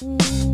What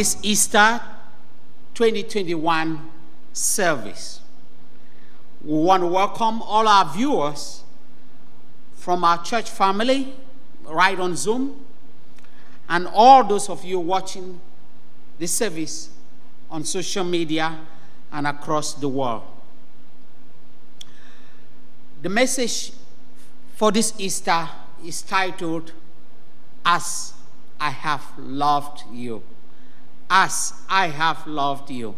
this Easter 2021 service. We want to welcome all our viewers from our church family right on Zoom and all those of you watching the service on social media and across the world. The message for this Easter is titled, As I Have Loved You. As I Have Loved You.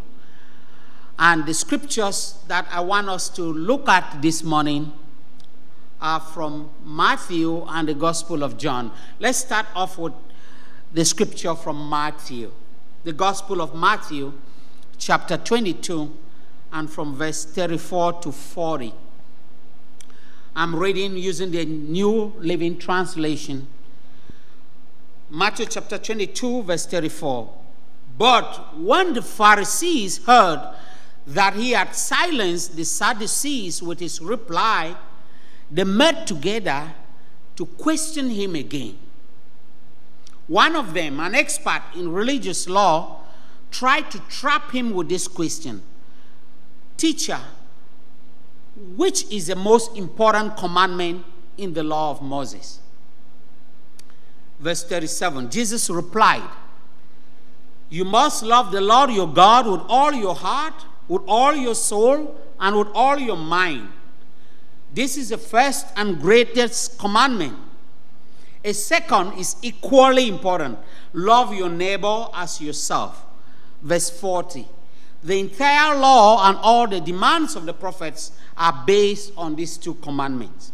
And the scriptures that I want us to look at this morning are from Matthew and the Gospel of John. Let's start off with the scripture from Matthew. The Gospel of Matthew, chapter 22, and from verse 34 to 40. I'm reading using the New Living Translation. Matthew chapter 22, verse 34. But when the Pharisees heard that he had silenced the Sadducees with his reply, they met together to question him again. One of them, an expert in religious law, tried to trap him with this question Teacher, which is the most important commandment in the law of Moses? Verse 37 Jesus replied, You must love the Lord your God with all your heart, with all your soul, and with all your mind. This is the first and greatest commandment. A second is equally important love your neighbor as yourself. Verse 40. The entire law and all the demands of the prophets are based on these two commandments.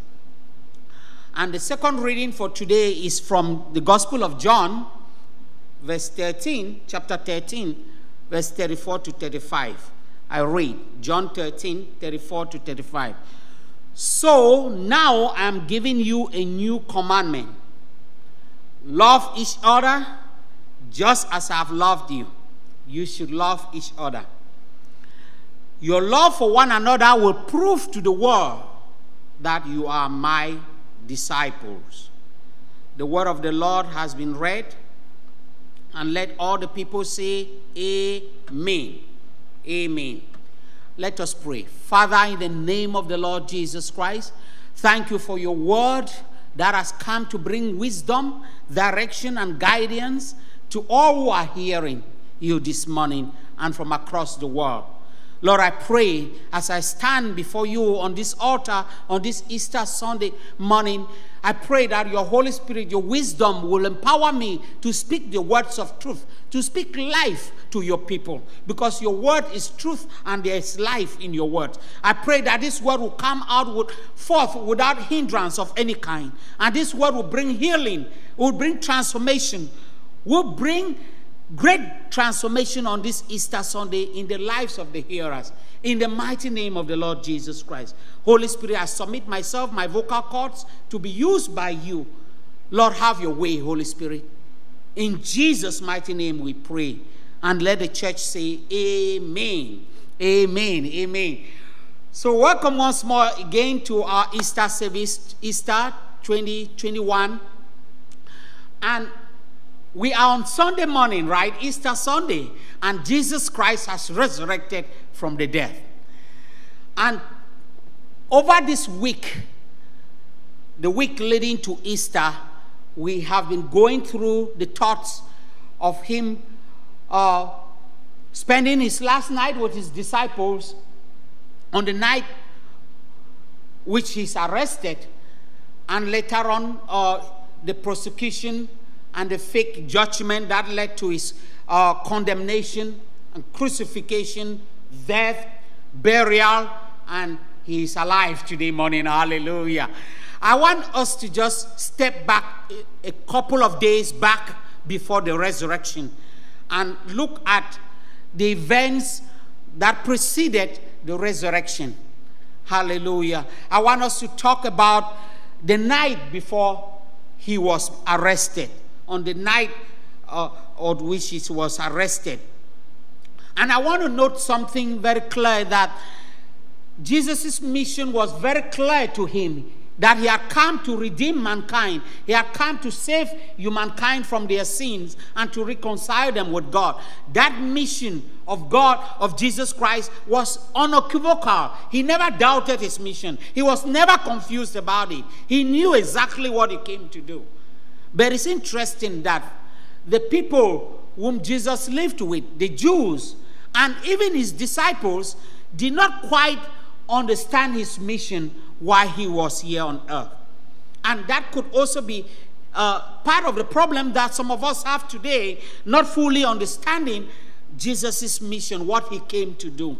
And the second reading for today is from the Gospel of John, verse 13, chapter 13, verse 34 to 35. I read John 13, 34 to 35. So now I'm giving you a new commandment love each other just as I've loved you. You should love each other. Your love for one another will prove to the world that you are my disciples. The word of the Lord has been read, and let all the people say, Amen. Amen. Let us pray. Father, in the name of the Lord Jesus Christ, thank you for your word that has come to bring wisdom, direction, and guidance to all who are hearing you this morning and from across the world. Lord, I pray as I stand before you on this altar on this Easter Sunday morning, I pray that your Holy Spirit, your wisdom will empower me to speak the words of truth, to speak life to your people, because your word is truth and there is life in your word. I pray that this word will come out with, forth without hindrance of any kind, and this word will bring healing, will bring transformation, will bring great transformation on this Easter Sunday in the lives of the hearers. In the mighty name of the Lord Jesus Christ. Holy Spirit, I submit myself, my vocal cords, to be used by you. Lord, have your way, Holy Spirit. In Jesus' mighty name we pray. And let the church say, Amen. Amen. Amen. So, welcome once more again to our Easter service, Easter 2021. And we are on Sunday morning, right? Easter Sunday. And Jesus Christ has resurrected from the death. And over this week, the week leading to Easter, we have been going through the thoughts of him uh, spending his last night with his disciples on the night which he's arrested, and later on, uh, the prosecution and the fake judgment that led to his uh, condemnation and crucifixion, death, burial, and he is alive today morning. Hallelujah. I want us to just step back a couple of days back before the resurrection and look at the events that preceded the resurrection. Hallelujah. I want us to talk about the night before he was arrested on the night uh, on which he was arrested. And I want to note something very clear that Jesus' mission was very clear to him that he had come to redeem mankind. He had come to save humankind from their sins and to reconcile them with God. That mission of God, of Jesus Christ, was unequivocal. He never doubted his mission, he was never confused about it. He knew exactly what he came to do. But it's interesting that the people whom Jesus lived with, the Jews, and even his disciples, did not quite understand his mission while he was here on earth. And that could also be uh, part of the problem that some of us have today, not fully understanding Jesus' mission, what he came to do.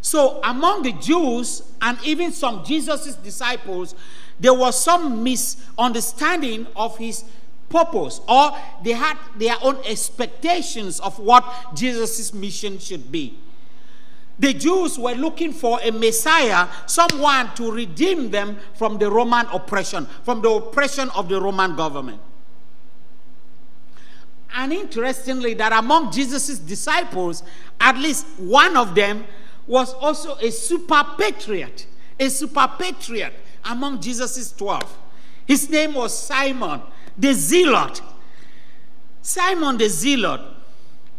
So, among the Jews and even some Jesus' disciples, there was some misunderstanding of his purpose, or they had their own expectations of what Jesus' mission should be. The Jews were looking for a Messiah, someone to redeem them from the Roman oppression, from the oppression of the Roman government. And interestingly, that among Jesus' disciples, at least one of them was also a super patriot, a super patriot among Jesus' 12. His name was Simon the Zealot. Simon the Zealot.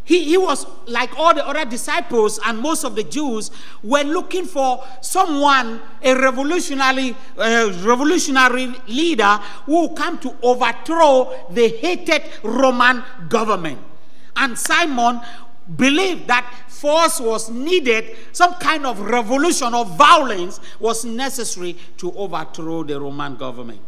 He, he was like all the other disciples and most of the Jews were looking for someone, a revolutionary, uh, revolutionary leader who come to overthrow the hated Roman government. And Simon believed that force was needed, some kind of revolution or violence was necessary to overthrow the Roman government.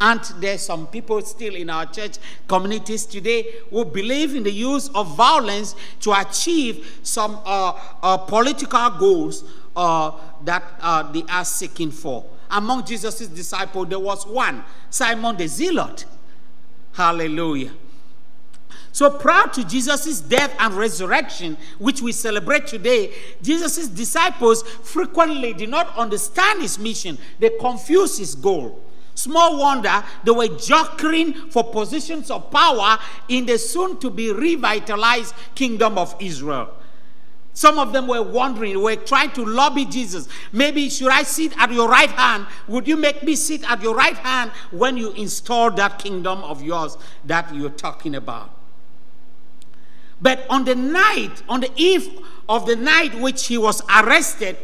And there's some people still in our church communities today who believe in the use of violence to achieve some uh, uh, political goals uh, that uh, they are seeking for. Among Jesus' disciples, there was one, Simon the Zealot. Hallelujah. So prior to Jesus' death and resurrection, which we celebrate today, Jesus' disciples frequently did not understand his mission. They confused his goal. Small wonder they were jockeying for positions of power in the soon to be revitalized kingdom of Israel. Some of them were wondering, were trying to lobby Jesus. Maybe, should I sit at your right hand? Would you make me sit at your right hand when you install that kingdom of yours that you're talking about? But on the night, on the eve of the night which he was arrested,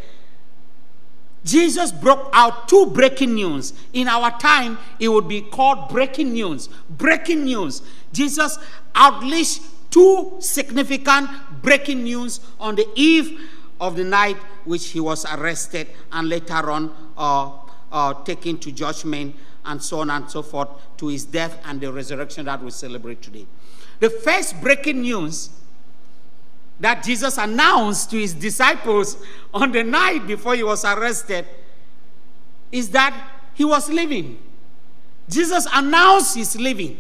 Jesus broke out two breaking news. In our time, it would be called breaking news. Breaking news. Jesus unleashed two significant breaking news on the eve of the night which he was arrested and later on uh, uh, taken to judgment and so on and so forth to his death and the resurrection that we celebrate today. The first breaking news that Jesus announced to his disciples on the night before he was arrested is that he was leaving. Jesus announced his leaving.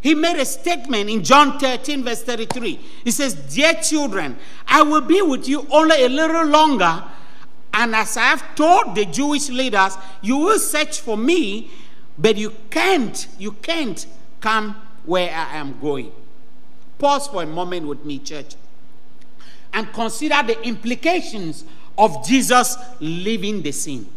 He made a statement in John 13, verse 33. He says, Dear children, I will be with you only a little longer. And as I have told the Jewish leaders, you will search for me, but you can't, you can't come where I am going. Pause for a moment with me, church, and consider the implications of Jesus leaving the scene.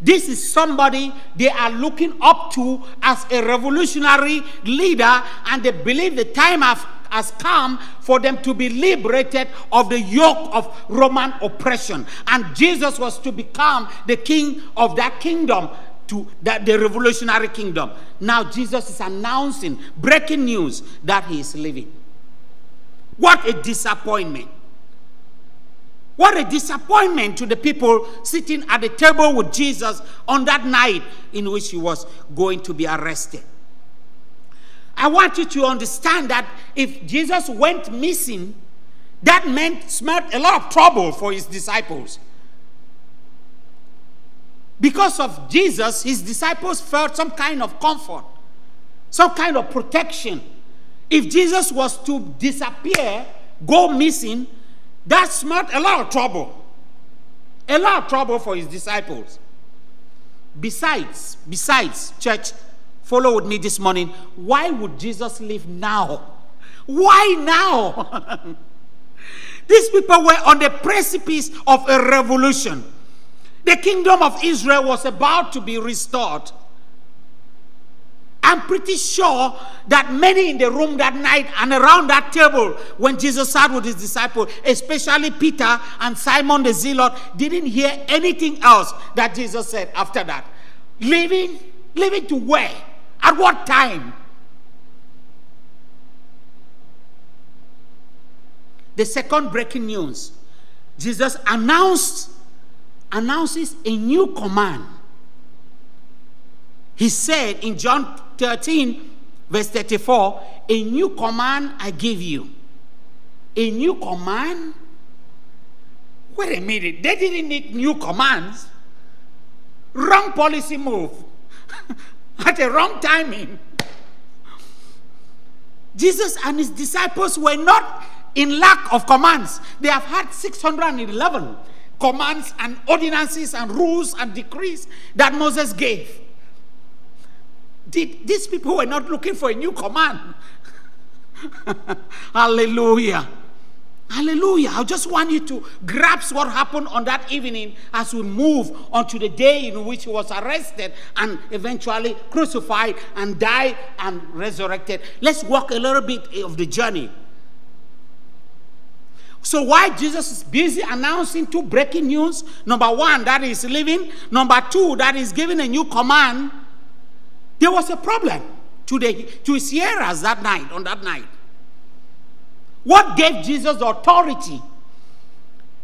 This is somebody they are looking up to as a revolutionary leader, and they believe the time has come for them to be liberated of the yoke of Roman oppression. And Jesus was to become the king of that kingdom to that the revolutionary kingdom. Now Jesus is announcing breaking news that he is leaving. What a disappointment. What a disappointment to the people sitting at the table with Jesus on that night in which he was going to be arrested. I want you to understand that if Jesus went missing, that meant smelled a lot of trouble for his disciples. Because of Jesus, his disciples felt some kind of comfort, some kind of protection. If Jesus was to disappear, go missing, that's not a lot of trouble. A lot of trouble for his disciples. Besides, besides, church, follow with me this morning. Why would Jesus leave now? Why now? These people were on the precipice of a revolution. The kingdom of Israel was about to be restored. I'm pretty sure that many in the room that night and around that table when Jesus sat with his disciples, especially Peter and Simon the Zealot, didn't hear anything else that Jesus said after that. Living, living to where? At what time? The second breaking news Jesus announced announces a new command. He said in John 13, verse 34, a new command I give you. A new command? Wait a minute, they didn't need new commands. Wrong policy move at the wrong timing. Jesus and his disciples were not in lack of commands. They have had 611 commands and ordinances and rules and decrees that Moses gave. Did, these people were not looking for a new command. Hallelujah. Hallelujah. I just want you to grasp what happened on that evening as we move on to the day in which he was arrested and eventually crucified and died and resurrected. Let's walk a little bit of the journey. So why Jesus is busy announcing two breaking news? Number one, that is living. Number two, that is giving a new command. There was a problem to the to his hearers that night, on that night. What gave Jesus the authority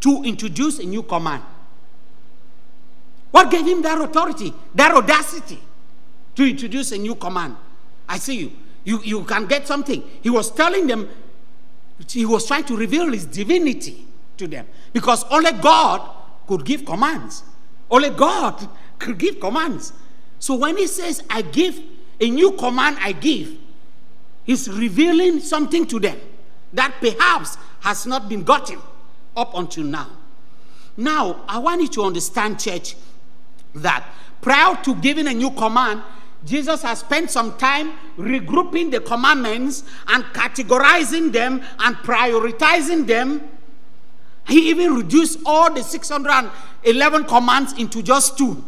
to introduce a new command? What gave him that authority, that audacity to introduce a new command? I see you. You, you can get something. He was telling them he was trying to reveal his divinity to them because only God could give commands. Only God could give commands. So when he says, I give a new command, I give, He's revealing something to them that perhaps has not been gotten up until now. Now, I want you to understand, church, that prior to giving a new command, Jesus has spent some time regrouping the commandments and categorizing them and prioritizing them. He even reduced all the 611 commands into just two.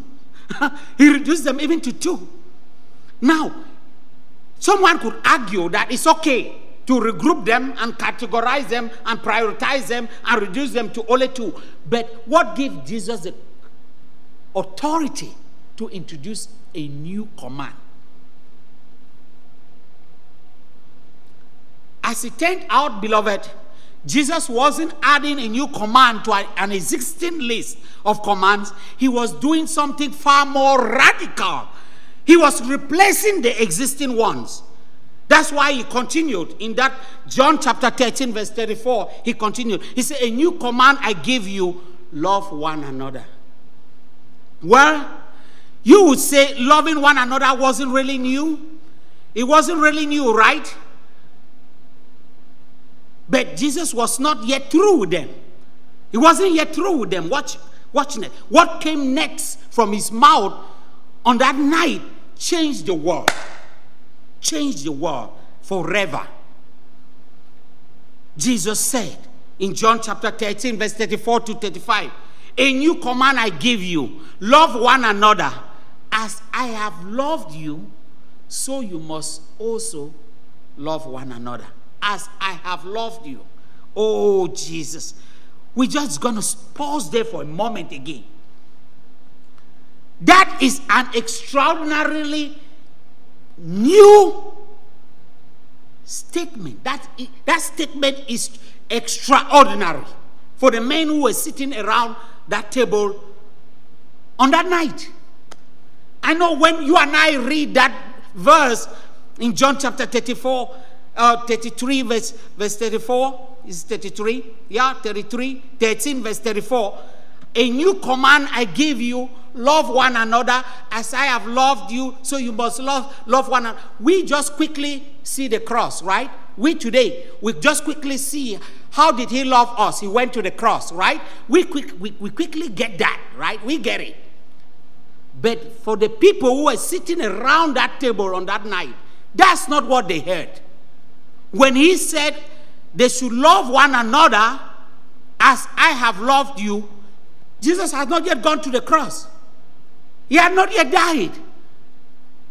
he reduced them even to two. Now, someone could argue that it's okay to regroup them and categorize them and prioritize them and reduce them to only two. But what gave Jesus the authority to introduce a new command? As it turned out, beloved, Jesus wasn't adding a new command to an existing list of commands. He was doing something far more radical. He was replacing the existing ones. That's why he continued in that John chapter 13, verse 34. He continued. He said, A new command I give you love one another. Well, you would say loving one another wasn't really new. It wasn't really new, right? But Jesus was not yet through with them. He wasn't yet through with them. Watch, watch it. What came next from his mouth on that night changed the world. Changed the world forever. Jesus said in John chapter 13, verse 34 to 35, A new command I give you love one another. As I have loved you, so you must also love one another as I have loved you. Oh, Jesus. We're just going to pause there for a moment again. That is an extraordinarily new statement. That, that statement is extraordinary for the men who were sitting around that table on that night. I know when you and I read that verse in John chapter 34, uh, 33 verse, verse 34 is 33 yeah 33 13 verse 34 a new command i give you love one another as i have loved you. So you must love love one another we just quickly see the cross right? We today we just quickly see how did he love us? He went to the cross right? We quick we, we quickly get that right? We get it but for the people who were sitting around that table on that night that's not what they heard when he said they should love one another as I have loved you, Jesus has not yet gone to the cross. He had not yet died.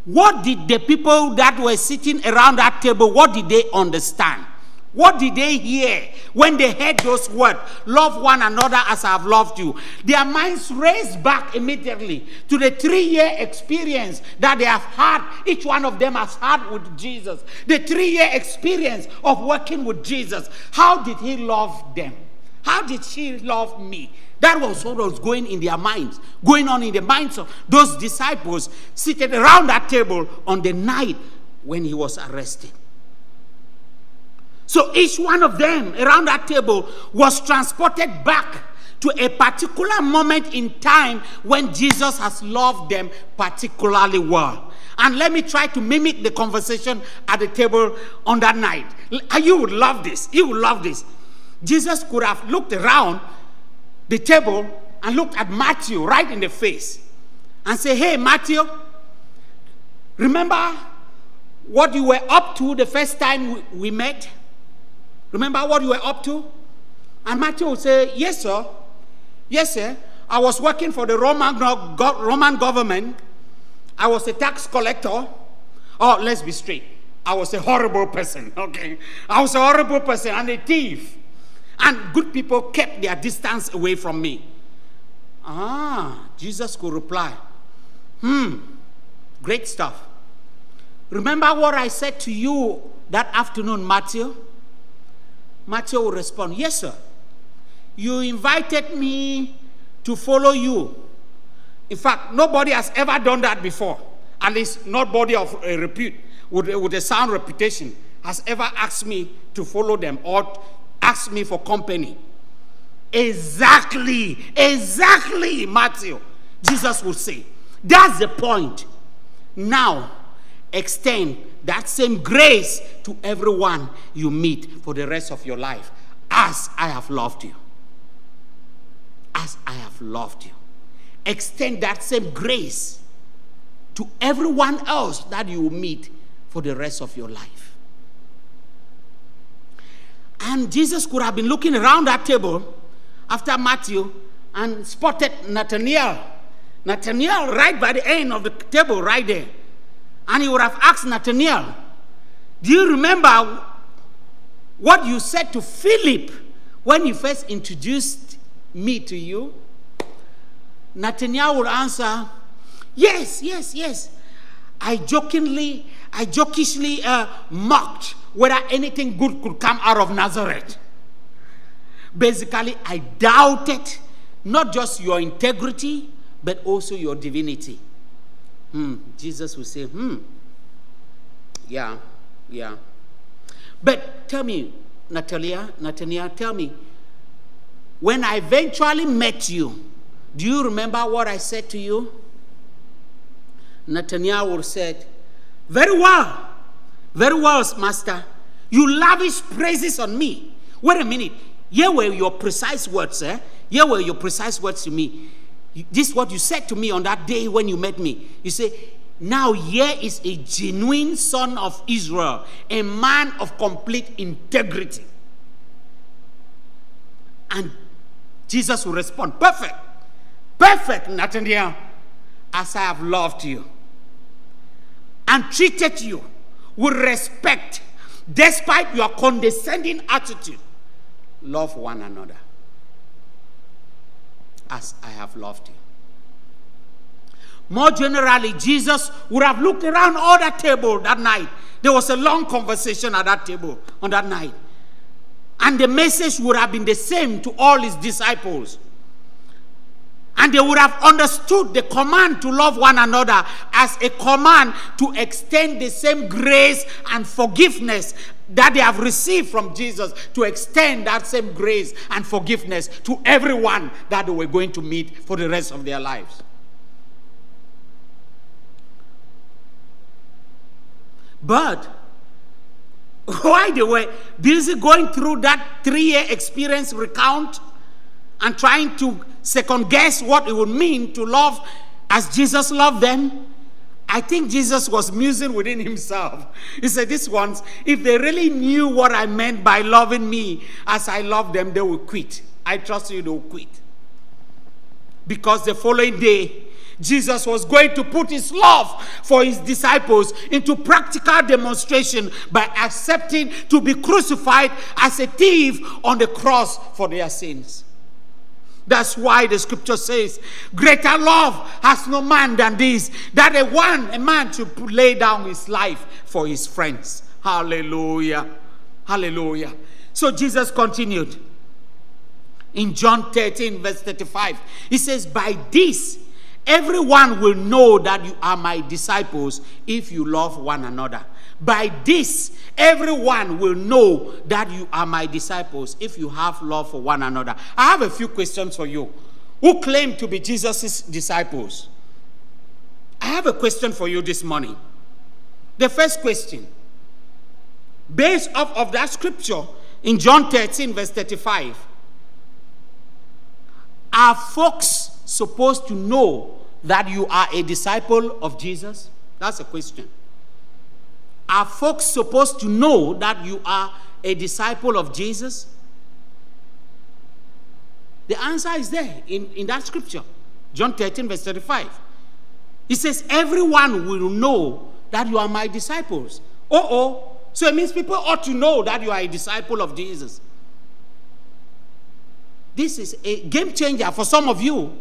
What did the people that were sitting around that table, what did they understand? What did they hear when they heard those words? Love one another as I have loved you. Their minds raced back immediately to the three year experience that they have had. Each one of them has had with Jesus. The three year experience of working with Jesus. How did he love them? How did she love me? That was what was going in their minds, going on in the minds of those disciples seated around that table on the night when he was arrested. So each one of them around that table was transported back to a particular moment in time when Jesus has loved them particularly well. And let me try to mimic the conversation at the table on that night. You would love this. You would love this. Jesus could have looked around the table and looked at Matthew right in the face and say, Hey, Matthew, remember what you were up to the first time we met? Remember what you were up to? And Matthew would say, Yes, sir. Yes, sir. I was working for the Roman, Roman government. I was a tax collector. Oh, let's be straight. I was a horrible person, okay? I was a horrible person and a thief. And good people kept their distance away from me. Ah, Jesus could reply, Hmm, great stuff. Remember what I said to you that afternoon, Matthew? Matthew will respond, Yes, sir. You invited me to follow you. In fact, nobody has ever done that before. At least, nobody of a repute, with, with a sound reputation, has ever asked me to follow them or asked me for company. Exactly, exactly, Matthew. Jesus will say. That's the point. Now, extend that same grace to everyone you meet for the rest of your life, as I have loved you. As I have loved you. Extend that same grace to everyone else that you meet for the rest of your life. And Jesus could have been looking around that table after Matthew and spotted Nathaniel. Nathaniel right by the end of the table, right there. And he would have asked Nathaniel, Do you remember what you said to Philip when he first introduced me to you? Nathaniel would answer, Yes, yes, yes. I jokingly, I jokishly uh, mocked whether anything good could come out of Nazareth. Basically, I doubted not just your integrity, but also your divinity. Hmm. Jesus will say, Hmm. Yeah, yeah. But tell me, Natalia, Natalia, tell me, when I eventually met you, do you remember what I said to you? Nathaniel said, Very well, very well, Master. You lavish praises on me. Wait a minute. Here were your precise words, eh? Here were your precise words to me. This is what you said to me on that day when you met me. You say, Now here is a genuine son of Israel, a man of complete integrity. And Jesus will respond, Perfect, perfect, Nathaniel, as I have loved you and treated you with respect despite your condescending attitude. Love one another as I have loved you. More generally, Jesus would have looked around all that table that night. There was a long conversation at that table on that night. And the message would have been the same to all his disciples. And they would have understood the command to love one another as a command to extend the same grace and forgiveness that they have received from Jesus, to extend that same grace and forgiveness to everyone that they were going to meet for the rest of their lives. But why they were busy going through that three year experience recount and trying to second guess what it would mean to love as Jesus loved them. I think Jesus was musing within himself. He said, These ones, if they really knew what I meant by loving me as I love them, they will quit. I trust you, they will quit. Because the following day, Jesus was going to put his love for his disciples into practical demonstration by accepting to be crucified as a thief on the cross for their sins. That's why the scripture says, Greater love has no man than this, that a one, a man to lay down his life for his friends. Hallelujah. Hallelujah. So Jesus continued in John 13, verse 35. He says, By this everyone will know that you are my disciples if you love one another. By this, everyone will know that you are my disciples if you have love for one another. I have a few questions for you. Who claim to be Jesus' disciples? I have a question for you this morning. The first question, based off of that scripture in John 13, verse 35, are folks supposed to know that you are a disciple of Jesus? That's a question. Are folks supposed to know that you are a disciple of Jesus? The answer is there in, in that scripture, John 13, verse 35. He says, Everyone will know that you are my disciples. Oh, oh. So it means people ought to know that you are a disciple of Jesus. This is a game changer for some of you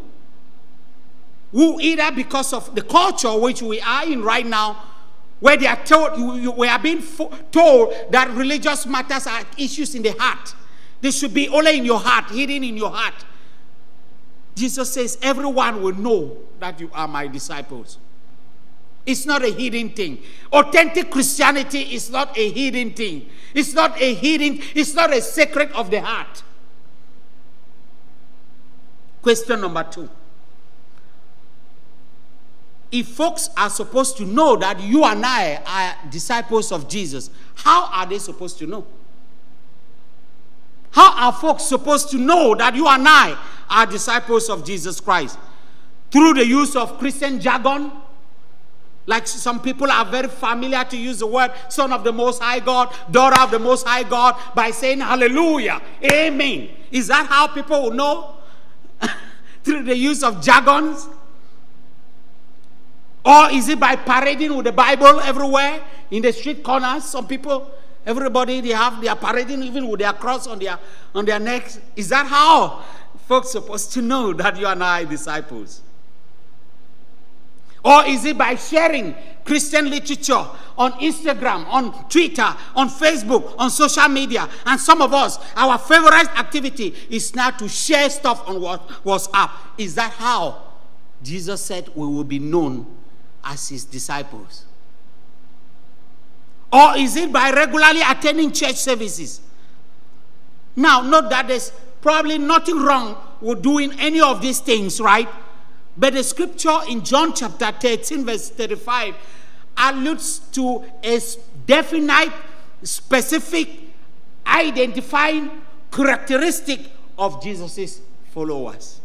who, either because of the culture which we are in right now, where they are told, we are being told that religious matters are issues in the heart. They should be only in your heart, hidden in your heart. Jesus says, Everyone will know that you are my disciples. It's not a hidden thing. Authentic Christianity is not a hidden thing. It's not a hidden, it's not a secret of the heart. Question number two if folks are supposed to know that you and I are disciples of Jesus, how are they supposed to know? How are folks supposed to know that you and I are disciples of Jesus Christ? Through the use of Christian jargon? Like some people are very familiar to use the word Son of the Most High God, Daughter of the Most High God by saying Hallelujah, Amen. Is that how people will know? Through the use of jargons? Or is it by parading with the Bible everywhere in the street corners? Some people, everybody, they have they are parading even with their cross on their on their necks. Is that how folks supposed to know that you and I disciples? Or is it by sharing Christian literature on Instagram, on Twitter, on Facebook, on social media? And some of us, our favorite activity is now to share stuff on WhatsApp. Is that how Jesus said we will be known as his disciples? Or is it by regularly attending church services? Now, note that there's probably nothing wrong with doing any of these things, right? But the scripture in John chapter 13, verse 35, alludes to a definite, specific, identifying characteristic of Jesus' followers.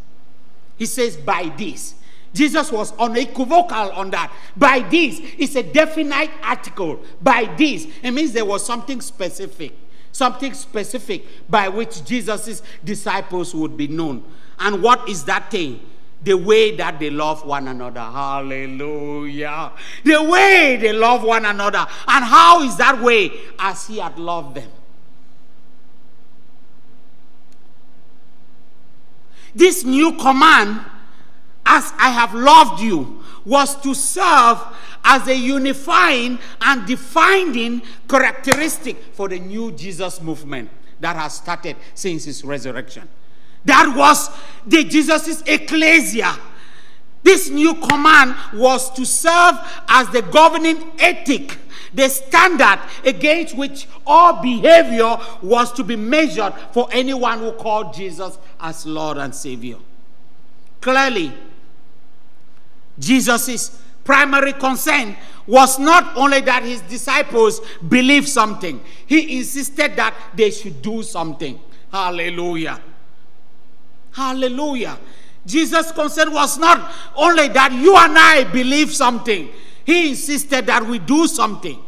He says, by this. Jesus was unequivocal on that. By this, it's a definite article. By this, it means there was something specific. Something specific by which Jesus' disciples would be known. And what is that thing? the way that they love one another. Hallelujah. The way they love one another. And how is that way? As he had loved them. This new command, as I have loved you, was to serve as a unifying and defining characteristic for the new Jesus movement that has started since his resurrection. That was the Jesus' ecclesia. This new command was to serve as the governing ethic, the standard against which all behavior was to be measured for anyone who called Jesus as Lord and Savior. Clearly, Jesus' primary concern was not only that his disciples believed something, he insisted that they should do something. Hallelujah. Hallelujah. Jesus' concern was not only that you and I believe something, he insisted that we do something.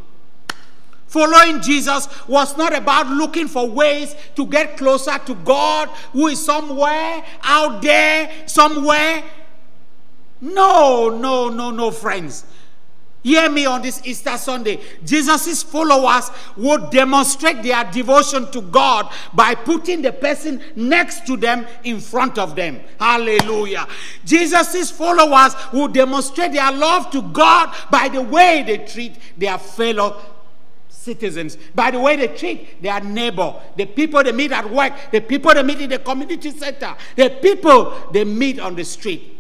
Following Jesus was not about looking for ways to get closer to God who is somewhere out there, somewhere. No, no, no, no, friends. Hear me on this Easter Sunday. Jesus' followers would demonstrate their devotion to God by putting the person next to them in front of them. Hallelujah. Jesus' followers would demonstrate their love to God by the way they treat their fellow citizens, by the way they treat their neighbor, the people they meet at work, the people they meet in the community center, the people they meet on the street.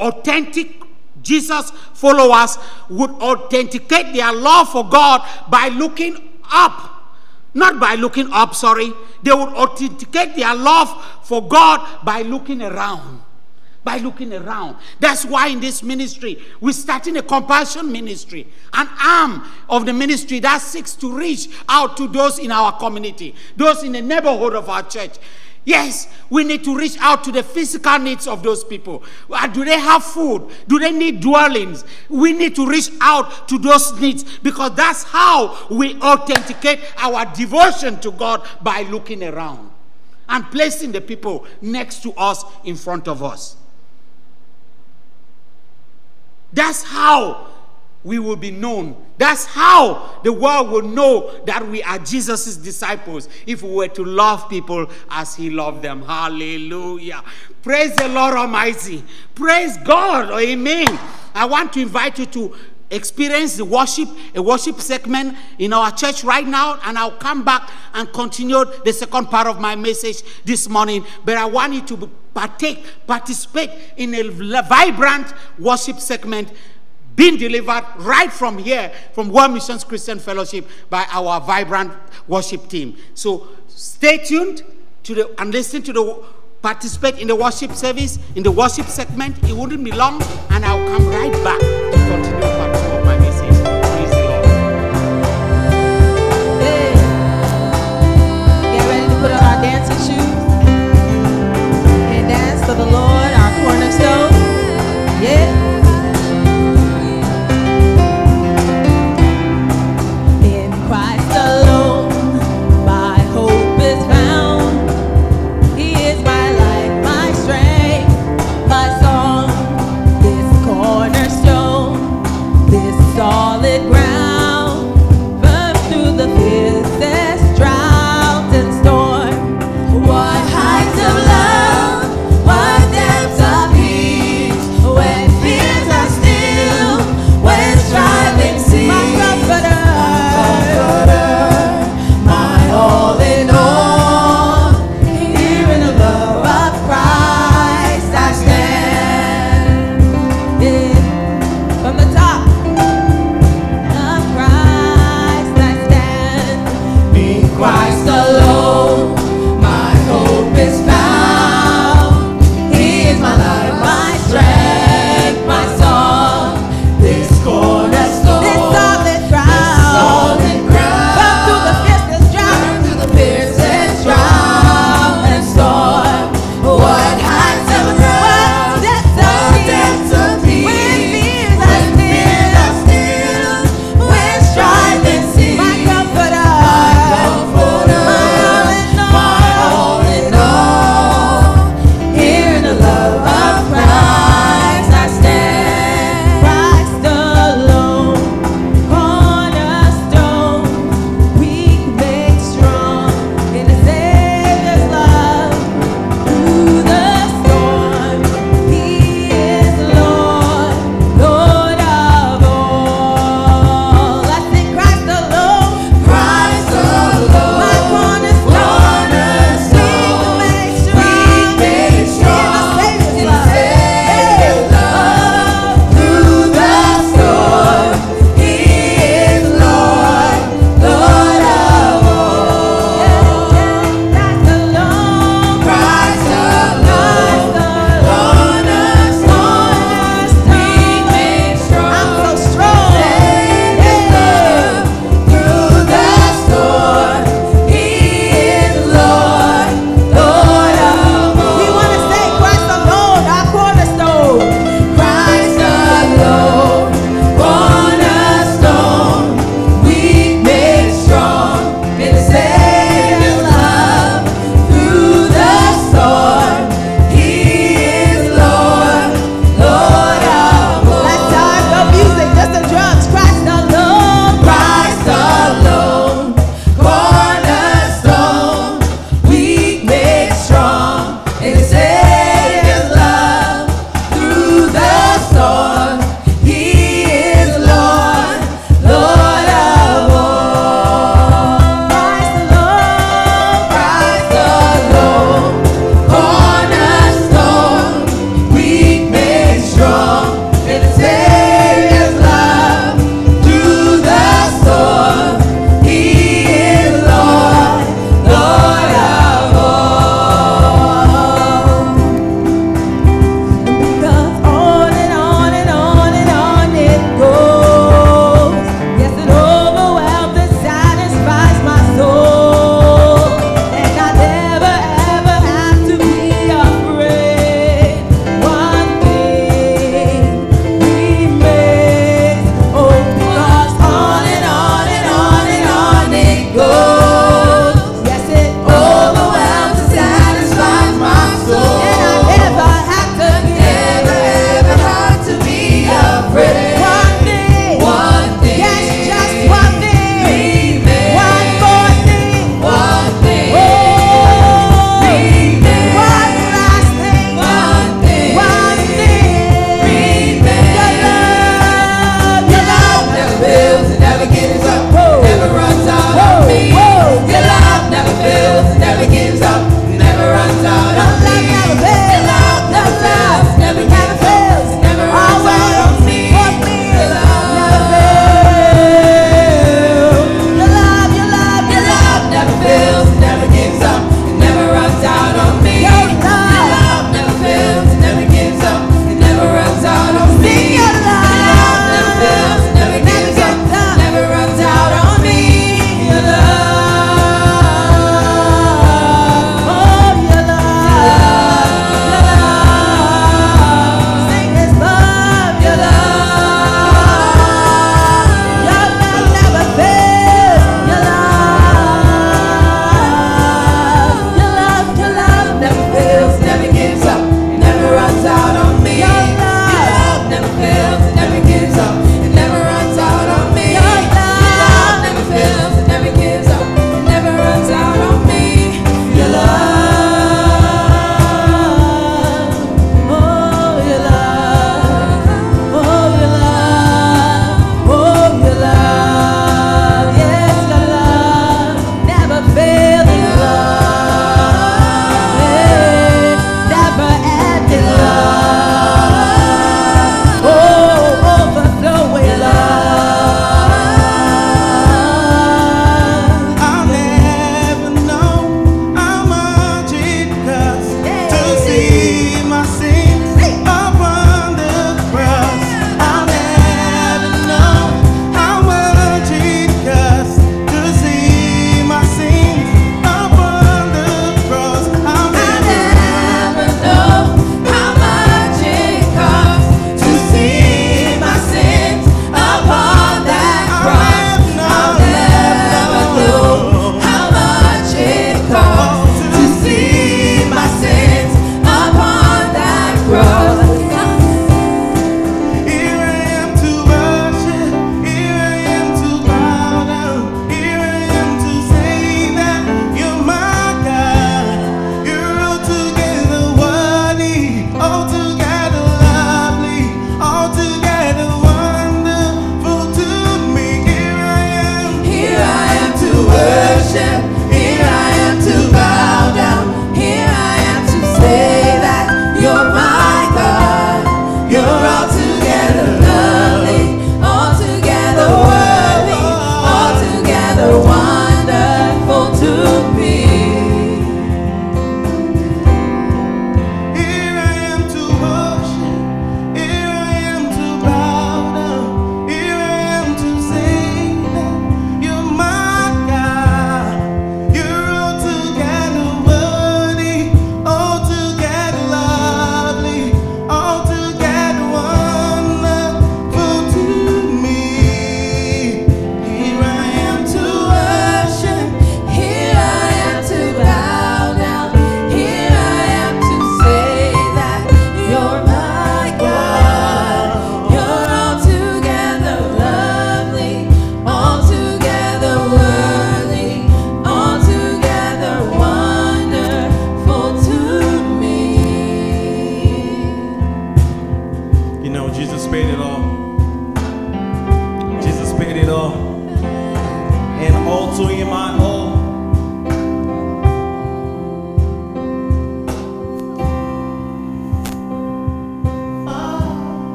Authentic Jesus' followers would authenticate their love for God by looking up. Not by looking up, sorry. They would authenticate their love for God by looking around. By looking around. That's why in this ministry, we're starting a compassion ministry, an arm of the ministry that seeks to reach out to those in our community, those in the neighborhood of our church. Yes, we need to reach out to the physical needs of those people. Uh, do they have food? Do they need dwellings? We need to reach out to those needs because that's how we authenticate our devotion to God by looking around and placing the people next to us in front of us. That's how we will be known. That's how the world will know that we are Jesus' disciples if we were to love people as He loved them. Hallelujah. Praise the Lord Almighty. Praise God. Amen. I want to invite you to experience the worship, a worship segment in our church right now, and I'll come back and continue the second part of my message this morning. But I want you to partake, participate in a vibrant worship segment being delivered right from here, from World Missions Christian Fellowship, by our vibrant worship team. So stay tuned to the and listen to the participate in the worship service, in the worship segment. It wouldn't be long, and I'll come right back to continue. Hey. Get ready to put on our dancing shoes dance to the Lord, our cornerstone. Yeah.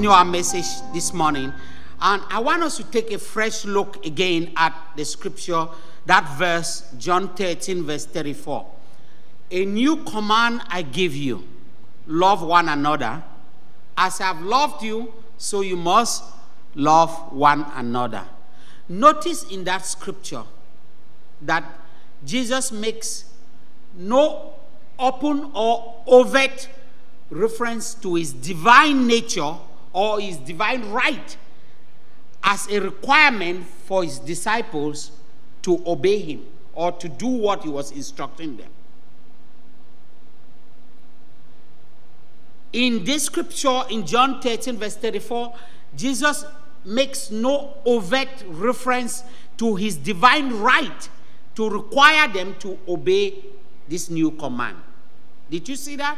Continue our message this morning. And I want us to take a fresh look again at the scripture, that verse, John 13, verse 34. A new command I give you love one another. As I have loved you, so you must love one another. Notice in that scripture that Jesus makes no open or overt reference to his divine nature or his divine right as a requirement for his disciples to obey him or to do what he was instructing them. In this scripture, in John 13, verse 34, Jesus makes no overt reference to his divine right to require them to obey this new command. Did you see that?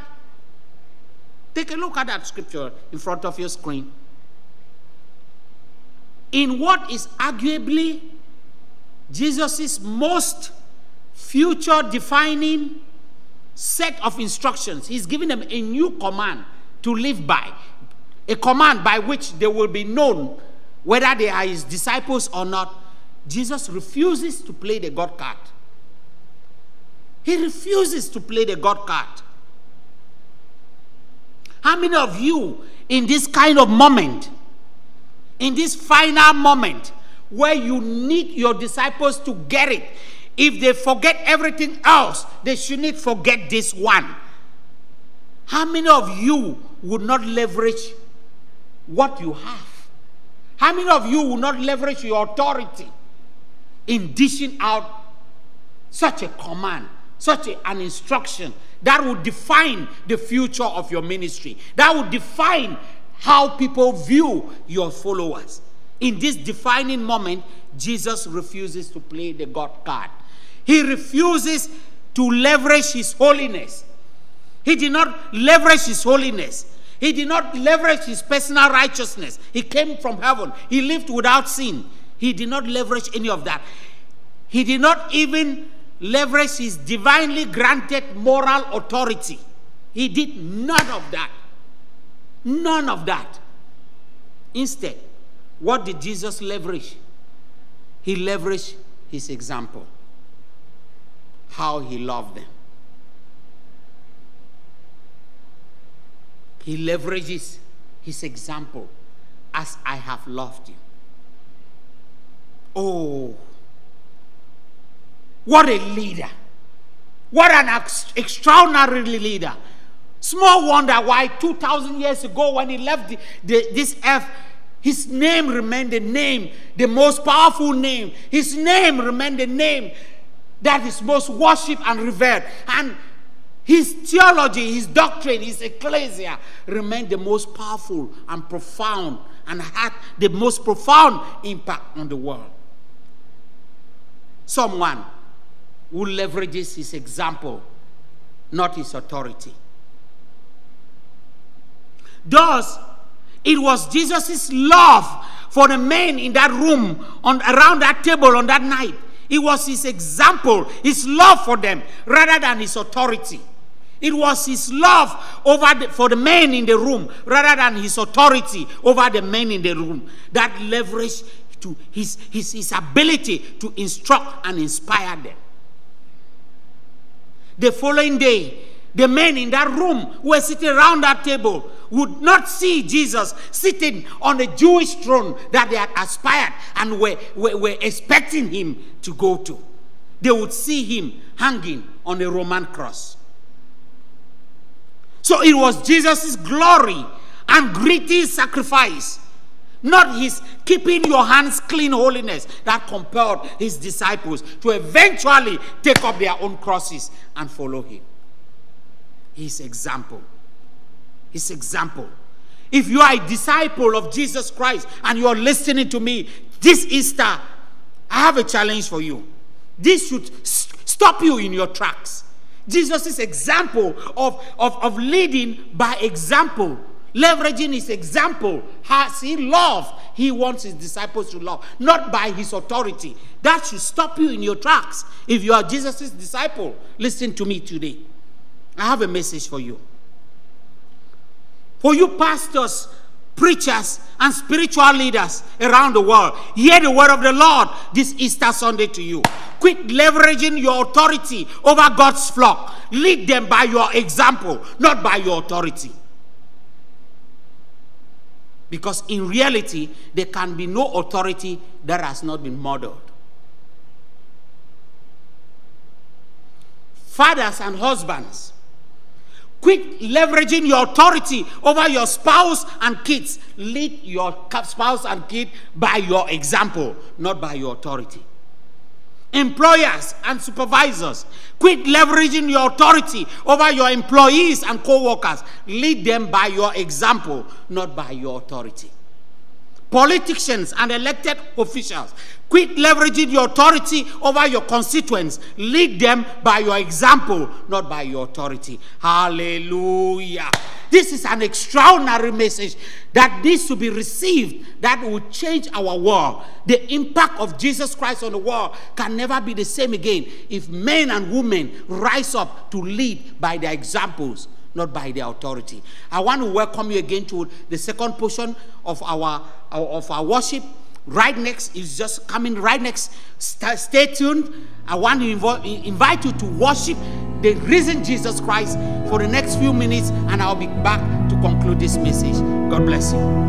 Take a look at that scripture in front of your screen. In what is arguably Jesus' most future defining set of instructions, he's giving them a new command to live by. A command by which they will be known whether they are his disciples or not. Jesus refuses to play the God card. He refuses to play the God card. How many of you in this kind of moment, in this final moment, where you need your disciples to get it, if they forget everything else, they shouldn't forget this one. How many of you would not leverage what you have? How many of you will not leverage your authority in dishing out such a command, such an instruction that will define the future of your ministry, that will define how people view your followers? In this defining moment, Jesus refuses to play the God card. He refuses to leverage his holiness. He did not leverage his holiness. He did not leverage his personal righteousness. He came from heaven. He lived without sin. He did not leverage any of that. He did not even leverage his divinely granted moral authority. He did none of that. None of that. Instead, what did Jesus leverage? He leveraged his example, how he loved them. He leverages his example as I have loved you. Oh, what a leader! What an ex- extraordinary leader. Small wonder why 2,000 years ago, when he left the, the, this earth, his name remained the name, the most powerful name. His name remained the name that is most worshipped and revered. And his theology, his doctrine, his ecclesia remained the most powerful and profound and had the most profound impact on the world. Someone who leverages his example, not his authority. Thus, it was Jesus' love for the men in that room, on, around that table on that night. It was his example, his love for them, rather than his authority. It was his love over the, for the men in the room, rather than his authority over the men in the room, that leveraged to his, his, his ability to instruct and inspire them. The following day, the men in that room who were sitting around that table would not see Jesus sitting on the Jewish throne that they had aspired and were, were, were expecting him to go to. They would see him hanging on a Roman cross. So it was Jesus' glory and greater sacrifice, not his keeping your hands clean holiness, that compelled his disciples to eventually take up their own crosses and follow him. His example. His example. If you are a disciple of Jesus Christ and you are listening to me this Easter, I have a challenge for you. This should s- stop you in your tracks. Jesus' example of, of, of leading by example, leveraging his example, has he loved, he wants his disciples to love, not by his authority. That should stop you in your tracks. If you are Jesus' disciple, listen to me today. I have a message for you. For you pastors, preachers, and spiritual leaders around the world, hear the word of the Lord this Easter Sunday to you. Quit leveraging your authority over God's flock. Lead them by your example, not by your authority. Because in reality, there can be no authority that has not been modeled. Fathers and husbands, quit leveraging your authority over your spouse and kids. Lead your spouse and kid by your example, not by your authority. Employers and supervisors, quit leveraging your authority over your employees and co workers. Lead them by your example, not by your authority. Politicians and elected officials, quit leveraging your authority over your constituents. Lead them by your example, not by your authority. Hallelujah. This is an extraordinary message that needs to be received that will change our world. The impact of Jesus Christ on the world can never be the same again if men and women rise up to lead by their examples, not by their authority. I want to welcome you again to the second portion of our, of our worship. Right next is just coming right next. Sta- Stay tuned. I want to invo- invite you to worship the risen Jesus Christ for the next few minutes, and I'll be back to conclude this message. God bless you.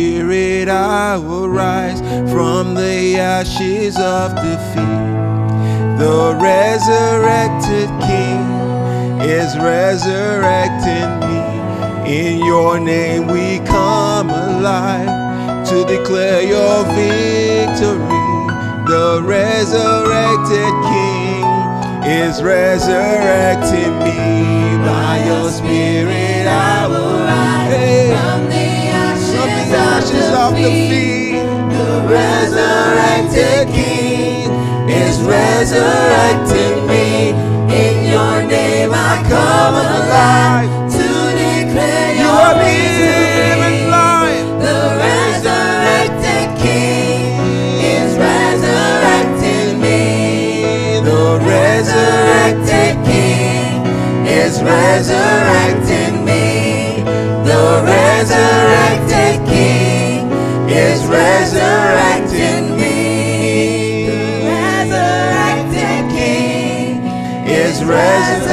Spirit I will rise from the ashes of defeat. The resurrected King is resurrecting me. In your name we come alive to declare your victory. The resurrected King is resurrecting me. By your spirit I will rise the ashes of defeat. The resurrected King is resurrecting me. In your name I come alive to declare you are living. The resurrected King is resurrecting me. The resurrected King is resurrecting me. The resurrected King is resurrecting me. The resurrected King is resurrecting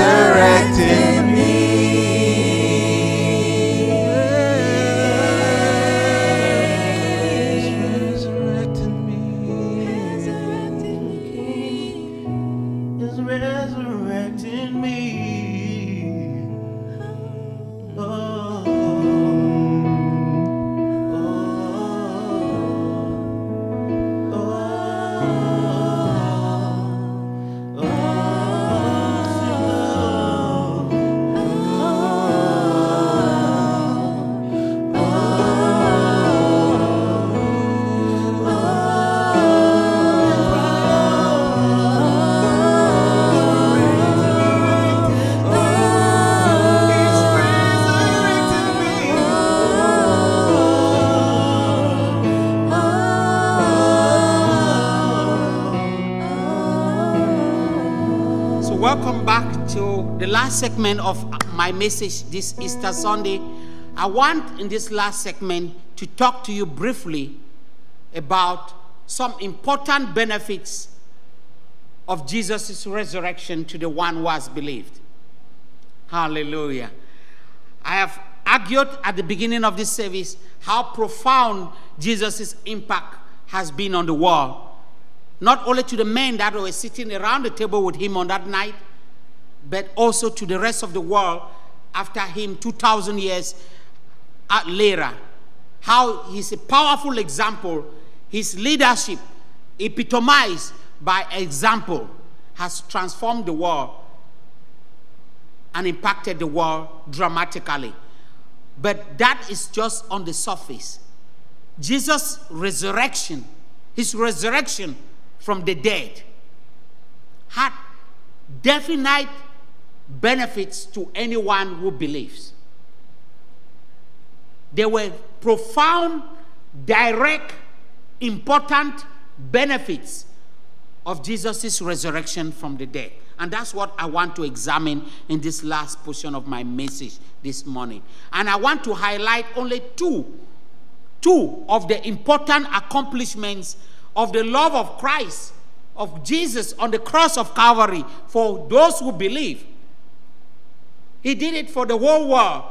segment of my message this Easter Sunday. I want in this last segment to talk to you briefly about some important benefits of Jesus' resurrection to the one who has believed. Hallelujah. I have argued at the beginning of this service how profound Jesus' impact has been on the world not only to the men that were sitting around the table with him on that night, but also to the rest of the world after him 2,000 years later. How he's a powerful example, his leadership, epitomized by example, has transformed the world and impacted the world dramatically. But that is just on the surface. Jesus' resurrection, his resurrection from the dead, had definite benefits to anyone who believes. There were profound, direct, important benefits of Jesus' resurrection from the dead. And that's what I want to examine in this last portion of my message this morning. And I want to highlight only two, two of the important accomplishments of the love of Christ, of Jesus on the cross of Calvary for those who believe. He did it for the whole world,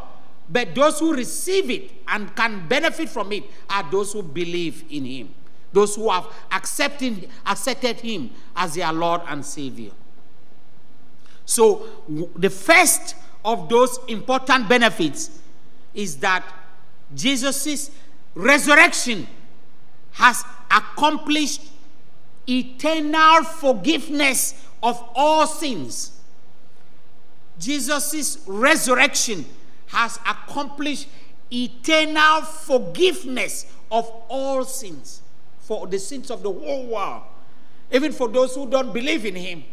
but those who receive it and can benefit from it are those who believe in Him, those who have accepted, accepted Him as their Lord and Savior. So, the first of those important benefits is that Jesus' resurrection has accomplished eternal forgiveness of all sins. Jesus' resurrection has accomplished eternal forgiveness of all sins for the sins of the whole world, even for those who don't believe in Him.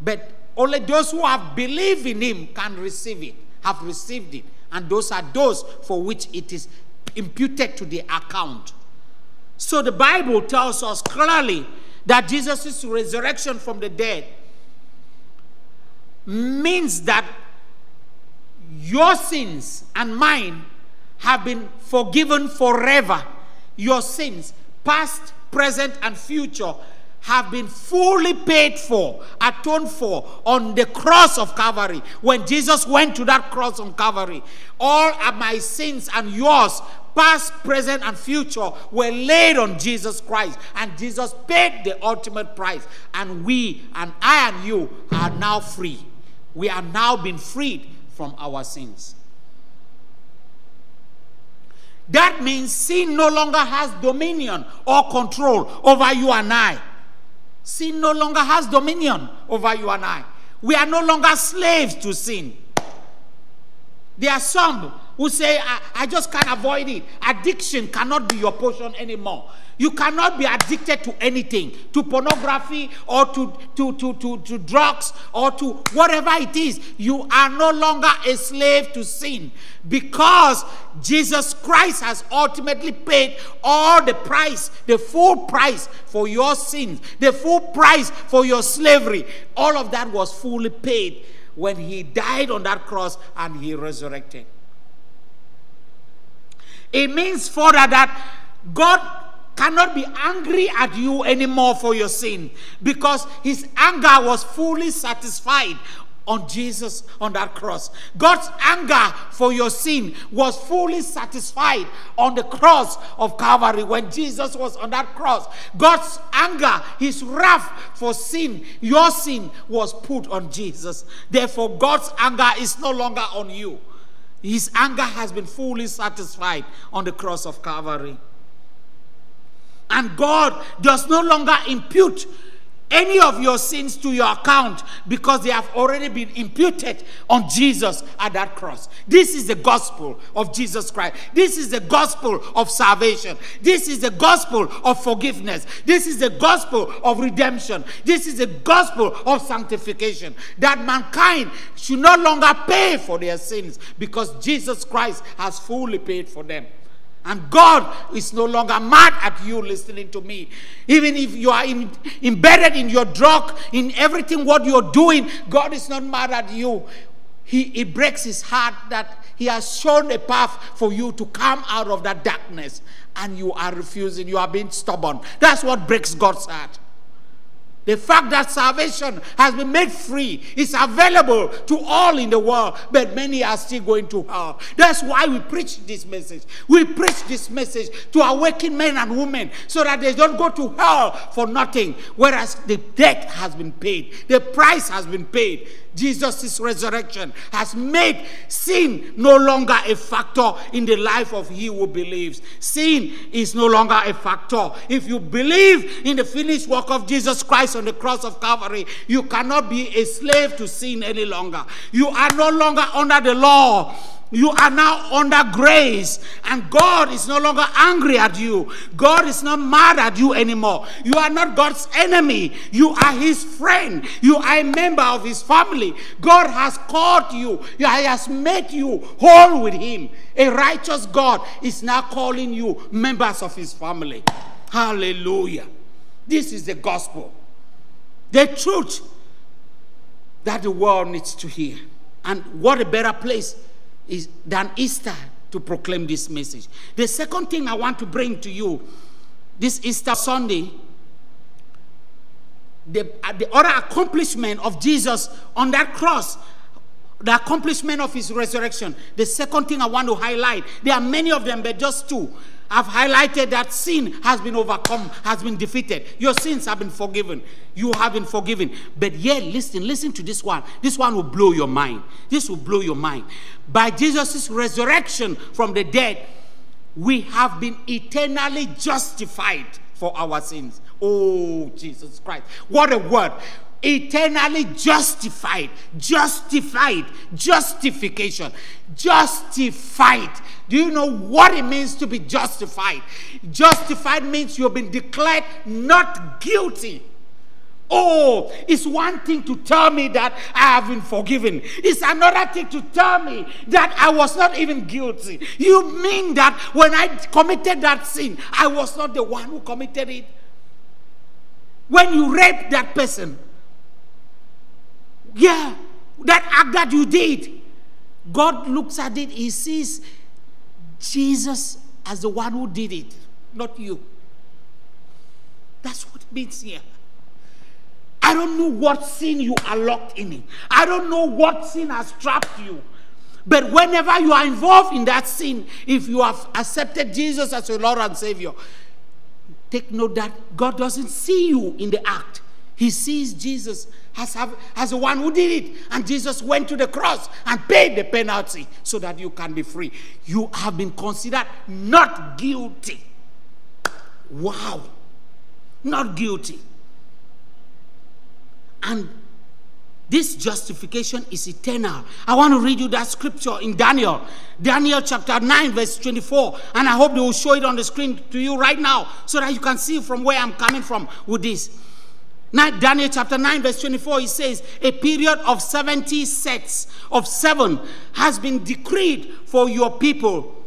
But only those who have believed in Him can receive it, have received it. And those are those for which it is imputed to the account. So the Bible tells us clearly that Jesus' resurrection from the dead means that your sins and mine have been forgiven forever. Your sins, past, present, and future, have been fully paid for, atoned for on the cross of Calvary. When Jesus went to that cross on Calvary, all of my sins and yours, past, present, and future, were laid on Jesus Christ. And Jesus paid the ultimate price. And we, and I and you, are now free. We are now been freed from our sins. That means sin no longer has dominion or control over you and I. Sin no longer has dominion over you and I. We are no longer slaves to sin. There are some who say, I, I, just can't avoid it. Addiction cannot be your portion anymore. You cannot be addicted to anything, to pornography or to, to, to, to, to drugs or to whatever it is. You are no longer a slave to sin because Jesus Christ has ultimately paid all the price, the full price for your sins, the full price for your slavery. All of that was fully paid when he died on that cross and he resurrected. It means further that God cannot be angry at you anymore for your sin because his anger was fully satisfied on Jesus on that cross. God's anger for your sin was fully satisfied on the cross of Calvary when Jesus was on that cross. God's anger, his wrath for sin, your sin was put on Jesus. Therefore, God's anger is no longer on you. His anger has been fully satisfied on the cross of Calvary. And God does no longer impute any of your sins to your account because they have already been imputed on Jesus at that cross. This is the gospel of Jesus Christ. This is the gospel of salvation. This is the gospel of forgiveness. This is the gospel of redemption. This is the gospel of sanctification. That mankind should no longer pay for their sins because Jesus Christ has fully paid for them. And God is no longer mad at you listening to me. Even if you are in, embedded in your drug, in everything what you're doing, God is not mad at you. He, he breaks his heart that he has shown a path for you to come out of that darkness and you are refusing, you are being stubborn. That's what breaks God's heart. The fact that salvation has been made free is available to all in the world, but many are still going to hell. That's why we preach this message. We preach this message to awaken men and women so that they don't go to hell for nothing, whereas the debt has been paid, the price has been paid. Jesus' resurrection has made sin no longer a factor in the life of he who believes. Sin is no longer a factor. If you believe in the finished work of Jesus Christ on the cross of Calvary, you cannot be a slave to sin any longer. You are no longer under the law. You are now under grace, and God is no longer angry at you. God is not mad at you anymore. You are not God's enemy. You are His friend. You are a member of His family. God has called you, He has made you whole with Him. A righteous God is now calling you members of His family. Hallelujah. This is the gospel, the truth that the world needs to hear. And what a better place is than Easter to proclaim this message. The second thing I want to bring to you this Easter Sunday, the, uh, the other accomplishment of Jesus on that cross, the accomplishment of his resurrection. The second thing I want to highlight, there are many of them, but just two. I've highlighted that sin has been overcome, has been defeated. Your sins have been forgiven. You have been forgiven. But yet, listen, listen to this one. This one will blow your mind. This will blow your mind. By Jesus' resurrection from the dead, we have been eternally justified for our sins. Oh, Jesus Christ. What a word eternally justified, justified, justification, justified. Do you know what it means to be justified? Justified means you've been declared not guilty. Oh, it's one thing to tell me that I have been forgiven. It's another thing to tell me that I was not even guilty. You mean that when I committed that sin, I was not the one who committed it? When you raped that person, yeah, that act that you did, God looks at it, He sees Jesus as the one who did it, not you. That's what it means here. I don't know what sin you are locked in. I don't know what sin has trapped you. But whenever you are involved in that sin, if you have accepted Jesus as your Lord and Savior, take note that God doesn't see you in the act. He sees Jesus as, as the one who did it. And Jesus went to the cross and paid the penalty so that you can be free. You have been considered not guilty. Wow. Not guilty. And this justification is eternal. I want to read you that scripture in Daniel, Daniel chapter 9, verse 24. And I hope they will show it on the screen to you right now so that you can see from where I'm coming from with this. Daniel chapter 9, verse 24, he says, A period of 70 sets of seven has been decreed for your people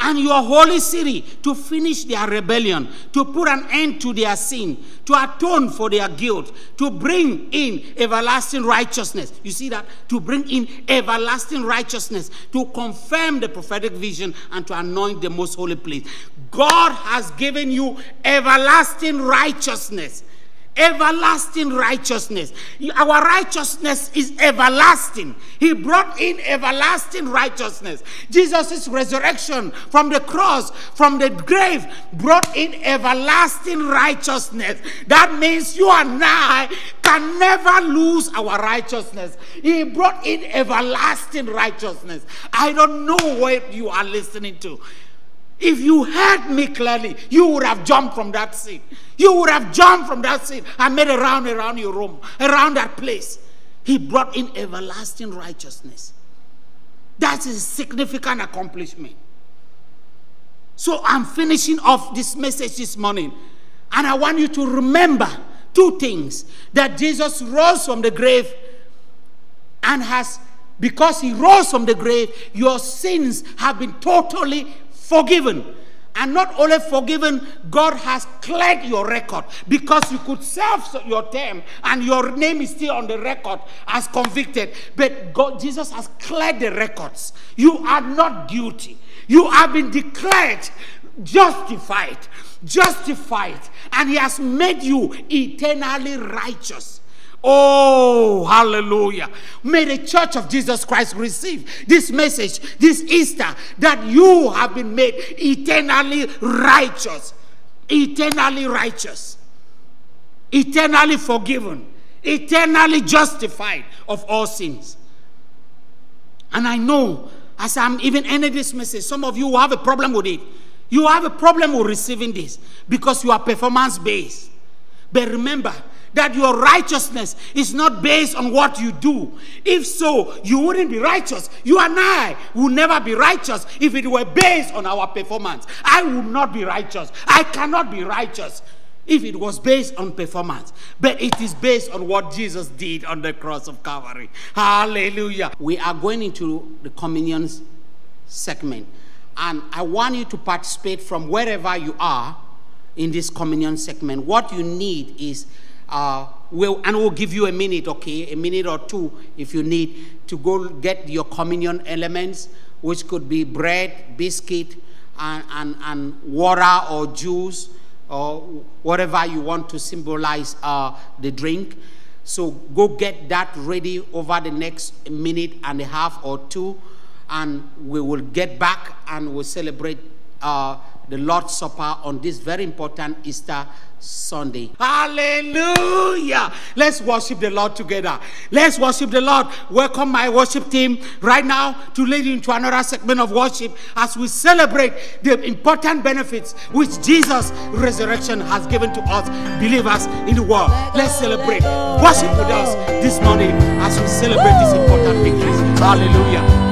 and your holy city to finish their rebellion, to put an end to their sin, to atone for their guilt, to bring in everlasting righteousness. You see that? To bring in everlasting righteousness, to confirm the prophetic vision, and to anoint the most holy place. God has given you everlasting righteousness everlasting righteousness. Our righteousness is everlasting. He brought in everlasting righteousness. Jesus' resurrection from the cross, from the grave, brought in everlasting righteousness. That means you and I can never lose our righteousness. He brought in everlasting righteousness. I don't know what you are listening to. If you heard me clearly, you would have jumped from that seat. You would have jumped from that seat and made a round around your room, around that place. He brought in everlasting righteousness. That's a significant accomplishment. So I'm finishing off this message this morning. And I want you to remember two things that Jesus rose from the grave and has, because he rose from the grave, your sins have been totally forgiven. And not only forgiven, God has cleared your record because you could serve your term and your name is still on the record as convicted. But God, Jesus has cleared the records. You are not guilty. You have been declared justified, justified, and He has made you eternally righteous. Oh, hallelujah. May the church of Jesus Christ receive this message this Easter that you have been made eternally righteous. Eternally righteous. Eternally forgiven. Eternally justified of all sins. And I know as I'm even ending this message, some of you have a problem with it. You have a problem with receiving this because you are performance based. But remember, that your righteousness is not based on what you do. If so, you wouldn't be righteous. You and I will never be righteous if it were based on our performance. I would not be righteous. I cannot be righteous if it was based on performance. But it is based on what Jesus did on the cross of Calvary. Hallelujah. We are going into the communion segment. And I want you to participate from wherever you are in this communion segment. What you need is uh, we'll, and we'll give you a minute, okay, a minute or two if you need to go get your communion elements, which could be bread, biscuit, and, and, and water or juice or whatever you want to symbolize uh, the drink. So go get that ready over the next minute and a half or two, and we will get back and we'll celebrate uh, the Lord's Supper on this very important Easter Sunday. Hallelujah. Let's worship the Lord together. Let's worship the Lord. Welcome my worship team right now to lead into another segment of worship as we celebrate the important benefits which Jesus' resurrection has given to us, believers in the world. Let's celebrate. Worship with us this morning as we celebrate these important victories. Hallelujah.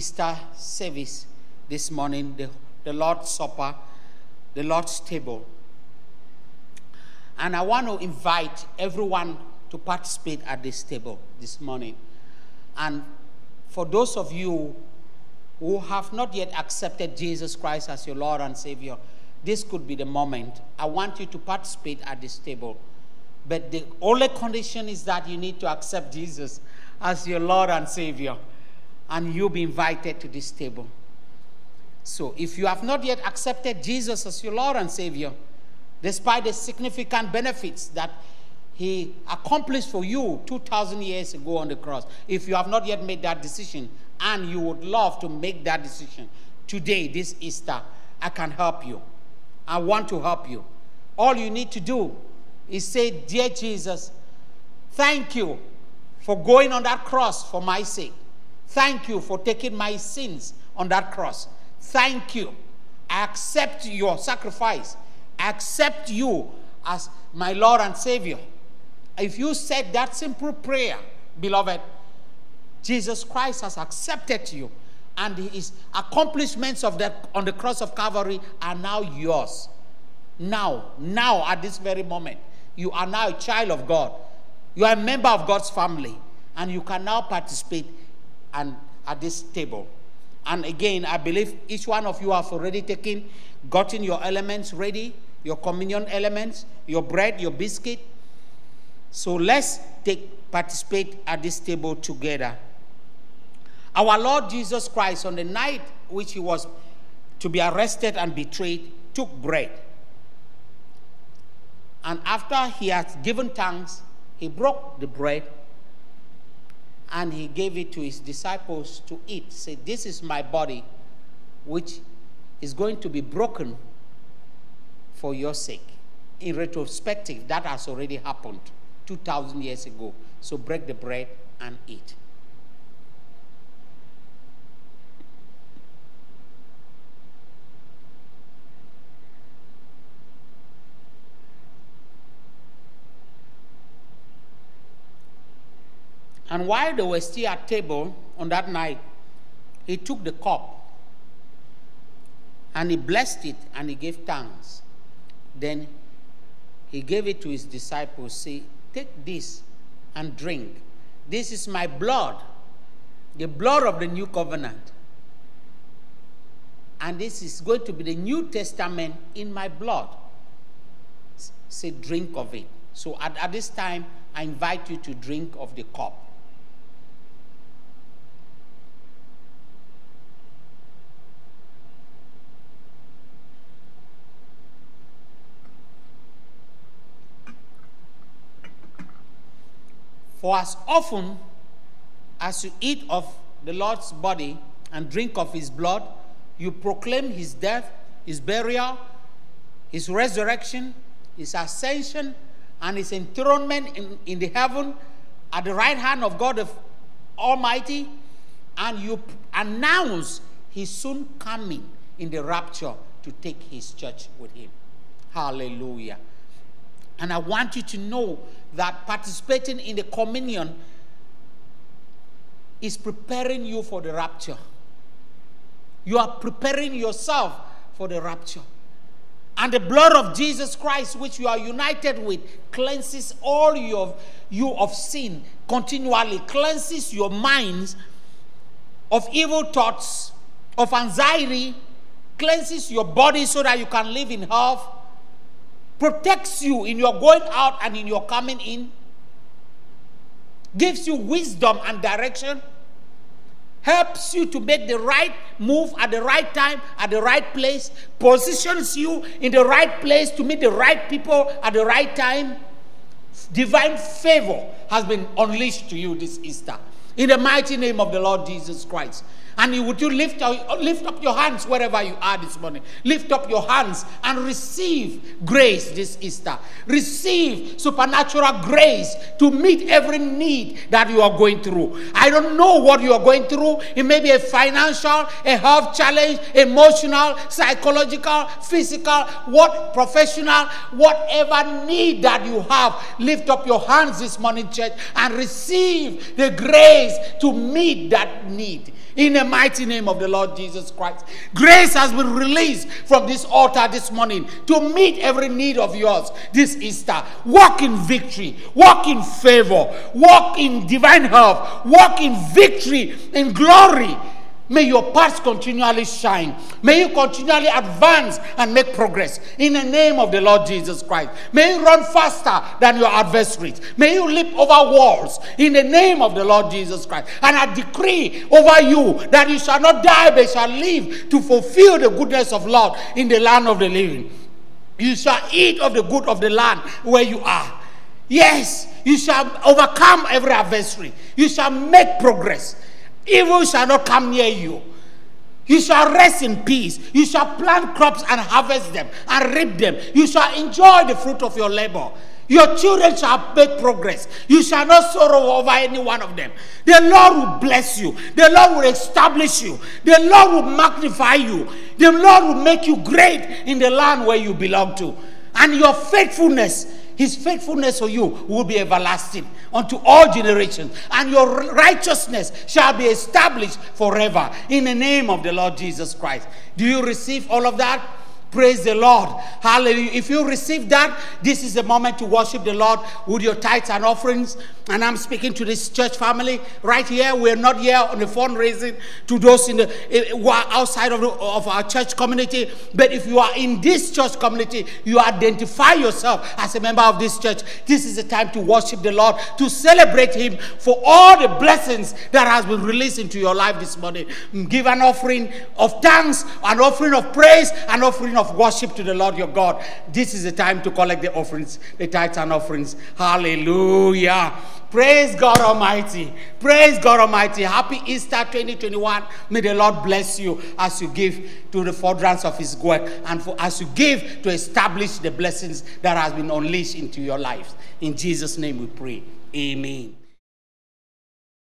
Easter service this morning, the, the Lord's Supper, the Lord's table. And I want to invite everyone to participate at this table this morning. And for those of you who have not yet accepted Jesus Christ as your Lord and Savior, this could be the moment. I want you to participate at this table. But the only condition is that you need to accept Jesus as your Lord and Savior. And you'll be invited to this table. So if you have not yet accepted Jesus as your Lord and Savior, despite the significant benefits that He accomplished for you 2,000 years ago on the cross, if you have not yet made that decision and you would love to make that decision today, this Easter, I can help you. I want to help you. All you need to do is say, Dear Jesus, thank you for going on that cross for my sake. Thank you for taking my sins on that cross. Thank you. I accept your sacrifice. I accept you as my Lord and Savior. If you said that simple prayer, beloved, Jesus Christ has accepted you, and his accomplishments of that on the cross of Calvary are now yours. Now, now, at this very moment, you are now a child of God. You are a member of God's family, and you can now participate and at this table. And again, I believe each one of you have already taken, gotten your elements ready, your communion elements, your bread, your biscuit. So let's take participate at this table together. Our Lord Jesus Christ, on the night which he was to be arrested and betrayed, took bread. And after he had given thanks, he broke the bread and he gave it to his disciples to eat. Say, This is my body, which is going to be broken for your sake. In retrospective, that has already happened 2,000 years ago. So break the bread and eat. And while they were still at table on that night, he took the cup and he blessed it and he gave thanks. Then he gave it to his disciples, say, Take this and drink. This is my blood, the blood of the new covenant. And this is going to be the New Testament in my blood. Say, drink of it. So at, at this time, I invite you to drink of the cup. For as often as you eat of the Lord's body and drink of his blood, you proclaim his death, his burial, his resurrection, his ascension, and his enthronement in, in the heaven at the right hand of God of Almighty, and you announce his soon coming in the rapture to take his church with him. Hallelujah. And I want you to know that participating in the communion is preparing you for the rapture. You are preparing yourself for the rapture. And the blood of Jesus Christ, which you are united with, cleanses all your, you of sin continually, cleanses your minds of evil thoughts, of anxiety, cleanses your body so that you can live in health, protects you in your going out and in your coming in, gives you wisdom and direction, helps you to make the right move at the right time, at the right place, positions you in the right place to meet the right people at the right time. Divine favor has been unleashed to you this Easter. In the mighty name of the Lord Jesus Christ. And you- would you lift, lift up your hands wherever you are this morning? Lift up your hands and receive grace this Easter. Receive supernatural grace to meet every need that you are going through. I don't know what you are going through. It may be a financial, a health challenge, emotional, psychological, physical, what professional, whatever need that you have. Lift up your hands this morning, church, and receive the grace to meet that need in the mighty name of the Lord Jesus Christ. Grace has been released from this altar this morning to meet every need of yours this Easter. Walk in victory, walk in favor, walk in divine health, walk in victory, and glory. May your paths continually shine. May you continually advance and make progress in the name of the Lord Jesus Christ. May you run faster than your adversaries. May you leap over walls in the name of the Lord Jesus Christ. And I decree over you that you shall not die, but shall live to fulfill the goodness of Lord in the land of the living. You shall eat of the good of the land where you are. Yes, you shall overcome every adversary. You shall make progress. Evil shall not come near you. You shall rest in peace. You shall plant crops and harvest them and reap them. You shall enjoy the fruit of your labor. Your children shall make progress. You shall not sorrow over any one of them. The Lord will bless you. The Lord will establish you. The Lord will magnify you. The Lord will make you great in the land where you belong to. And your faithfulness his faithfulness for you will be everlasting unto all generations, and your righteousness shall be established forever in the name of the Lord Jesus Christ. Do you receive all of that? Praise the Lord. Hallelujah. If you receive that, this is the moment to worship the Lord with your tithes and offerings. And I'm speaking to this church family right here. We're not here on the fundraising to those in the eh, who are outside of, the, of our church community. But if you are in this church community, you identify yourself as a member of this church. This is the time to worship the Lord, to celebrate Him for all the blessings that has been released into your life this morning. Give an offering of thanks, an offering of praise, an offering of worship to the Lord your God. This is the time to collect the offerings, the tithes and offerings. Hallelujah. Praise God Almighty. Praise God Almighty. Happy Easter 2021. May the Lord bless you as you give to the furtherance of His work and for, as you give to establish the blessings that has been unleashed into your lives. In Jesus' name we pray. Amen.